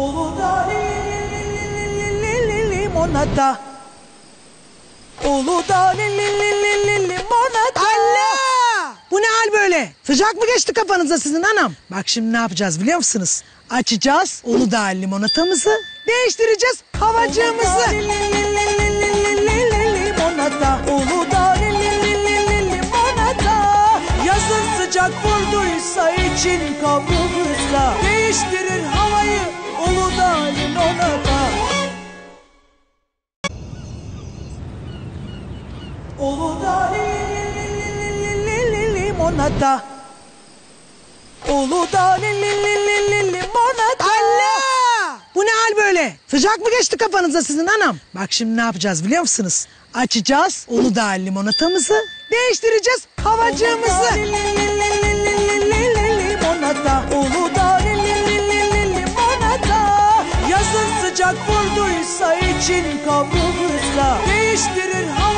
Uludağ limonata. Uludağ limonata. Allah! Bu ne hal böyle? Sıcak mı geçti kafanıza sizin anam? Bak şimdi ne yapacağız biliyor musunuz? Açacağız Uludağ limonatamızı, değiştireceğiz havacığımızı. Limonata, Uludağ. Yazın sıcak vurduysa için kavrulursa değiştir Uludağ limonata. Uludağ limonata. Allah! Bu ne hal böyle? Sıcak mı geçti kafanıza sizin anam? Bak şimdi ne yapacağız biliyor musunuz? Açacağız Uludağ limonatamızı, değiştireceğiz havacığımızı. Limonata, Uludağ limonata. Yazın sıcak vurduysa için kavrulursa değiştirir havacığımızı.